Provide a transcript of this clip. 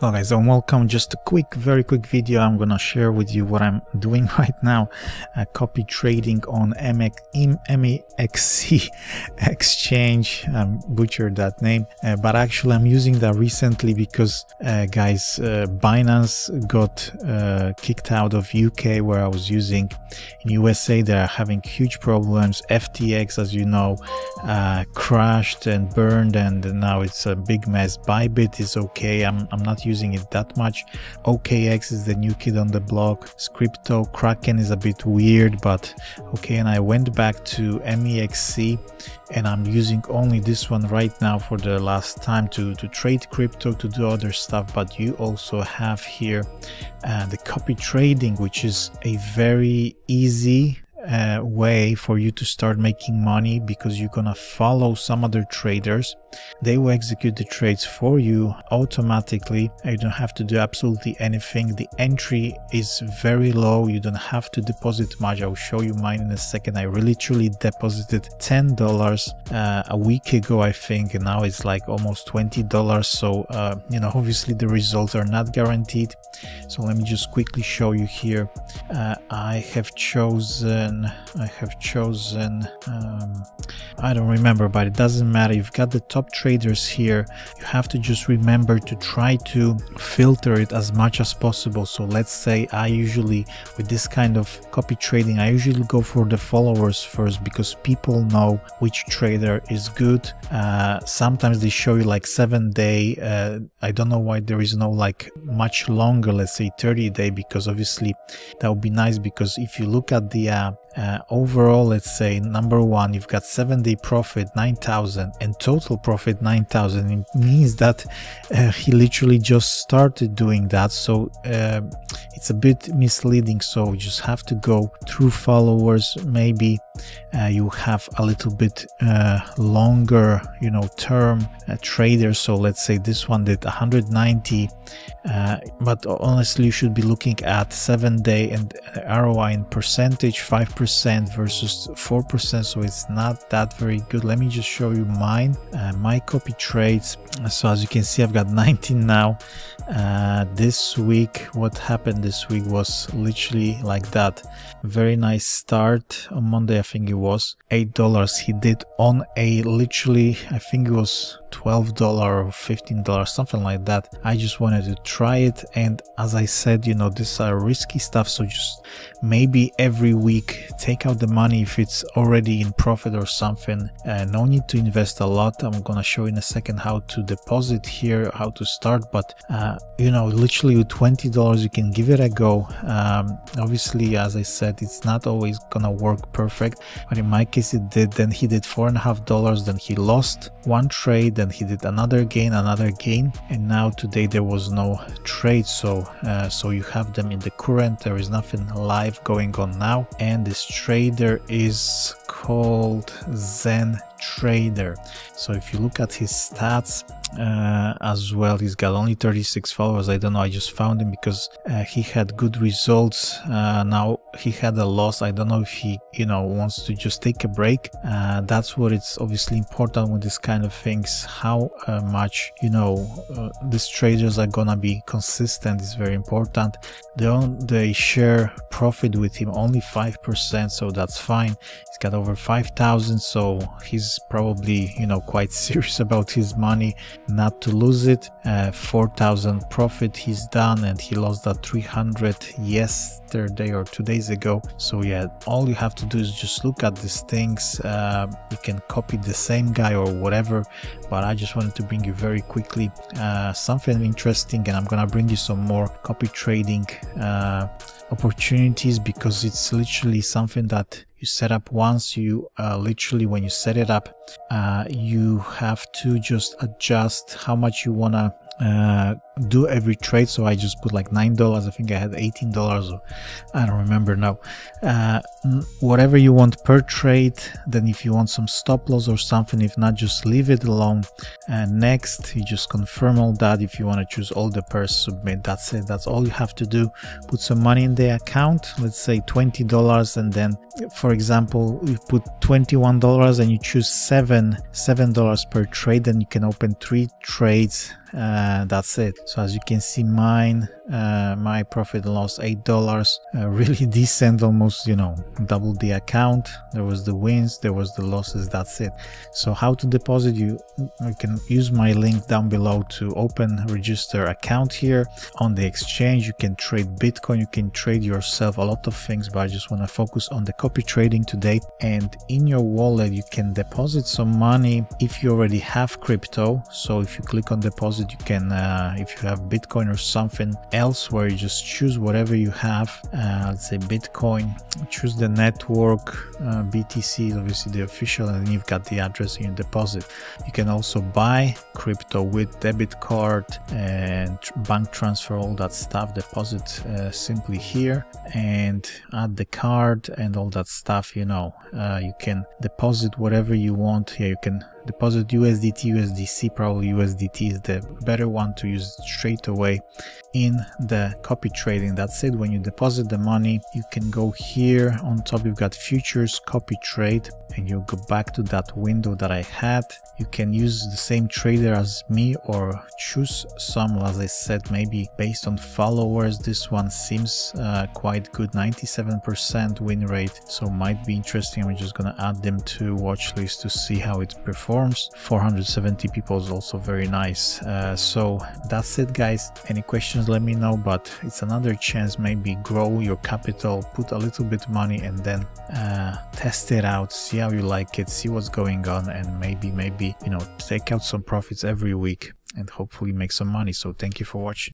Guys and welcome. Just a quick very quick video. I'm gonna share with you what I'm doing right now. Uh, copy trading on MEXC exchange. I um, butchered that name. Uh, but actually I'm using that recently because uh, guys uh, Binance got uh, kicked out of UK where I was using. In USA they are having huge problems. FTX as you know uh, crashed and burned and now it's a big mess. Bybit is okay. I'm, I'm not using it that much. OKX is the new kid on the block. Scripto Kraken is a bit weird, but okay. And I went back to MEXC and I'm using only this one right now for the last time to, to trade crypto, to do other stuff. But you also have here uh, the copy trading, which is a very easy uh, way for you to start making money because you're gonna follow some other traders. They will execute the trades for you automatically. You don't have to do absolutely anything. The entry is very low. You don't have to deposit much. I'll show you mine in a second. I literally deposited ten dollars uh, a week ago i think and now it's like almost 20 dollars. So uh, you know obviously the results are not guaranteed. So let me just quickly show you here. Uh, i have chosen i have chosen um, i don't remember but it doesn't matter. You've got the top traders here. You have to just remember to try to filter it as much as possible. So let's say i usually with this kind of copy trading i usually go for the followers first because people know which trader is good. Uh, sometimes they show you like seven day uh, i don't know why there is no like much longer let's say 30 day because obviously that would be nice because if you look at the uh, uh, overall let's say number one you've got seven day profit 9000 and total profit 9000 it means that uh, he literally just started doing that. So uh, it's a bit misleading. So you just have to go through followers maybe uh, you have a little bit uh, longer you know term uh, trader. So let's say this one did 190 uh, but honestly you should be looking at seven day and ROI in percentage 5% versus 4% so it's not that very good. Let me just show you mine. Uh, my copy trades. So as you can see I've got 19 now. Uh, this week what happened this week was literally like that. Very nice start on Monday think it was eight dollars he did on a literally I think it was $12 or $15 something like that. I just wanted to try it and as i said you know this are risky stuff so just maybe every week take out the money if it's already in profit or something. Uh, no need to invest a lot. I'm gonna show in a second how to deposit here how to start but uh, you know literally with $20 you can give it a go. Um, obviously as i said it's not always gonna work perfect but in my case it did. Then he did four and a half dollars then he lost one trade then he did another gain another gain and now today there was no trade so uh, so you have them in the current. There is nothing live going on now. And this trader is called zen trader. So if you look at his stats uh, as well he's got only 36 followers. I don't know i just found him because uh, he had good results. Uh, now he had a loss. I don't know if he you know wants to just take a break. Uh, that's what it's obviously important with this kind of things. How uh, much you know uh, these traders are gonna be consistent is very important. They own they share profit with him only five percent so that's fine. He's got over 5000 so he's probably you know quite serious about his money not to lose it. Uh, 4000 profit he's done and he lost that 300 yesterday or two days ago. So yeah all you have to do is just look at these things. Uh, you can copy the same guy or whatever but i just wanted to bring you very quickly uh, something interesting and i'm gonna bring you some more copy trading uh, opportunities because it's literally something that you set up once you uh, literally when you set it up uh, you have to just adjust how much you want to uh, do every trade so i just put like nine dollars. I think i had 18 dollars i don't remember now. Uh, whatever you want per trade then if you want some stop loss or something if not just leave it alone. And next you just confirm all that. If you want to choose all the pairs submit. That's it. That's all you have to do. Put some money in the account let's say 20 dollars and then for example you put 21 dollars and you choose seven seven dollars per trade then you can open three trades. Uh, that's it so as you can see mine uh, my profit and loss eight dollars. Uh, really decent almost you know double the account. There was the wins there was the losses that's it. So how to deposit? You you can use my link down below to open register account here on the exchange. You can trade bitcoin you can trade yourself a lot of things but i just want to focus on the copy trading today. And in your wallet you can deposit some money if you already have crypto. So if you click on deposit you can uh, if you have bitcoin or something else where you just choose whatever you have uh, let's say bitcoin choose the network uh, btc obviously the official and you've got the address in your deposit. You can also buy crypto with debit card and bank transfer all that stuff deposit uh, simply here and add the card and all that stuff you know. Uh, you can deposit whatever you want. Here you can deposit USDT, USDC, probably USDT is the better one to use straight away in the copy trading. That's it. When you deposit the money, you can go here on top. You've got futures copy trade and you go back to that window that I had. You can use the same trader as me or choose some, as I said, maybe based on followers. This one seems uh, quite good, 97% win rate. So might be interesting. I'm just gonna add them to watch list to see how it performs. 470 people is also very nice. Uh, so that's it guys. Any questions, let me know, but it's another chance, maybe grow your capital, put a little bit money and then uh, test it out, see how you like it, see what's going on, and maybe, maybe, you know, take out some profits every week and hopefully make some money. So thank you for watching.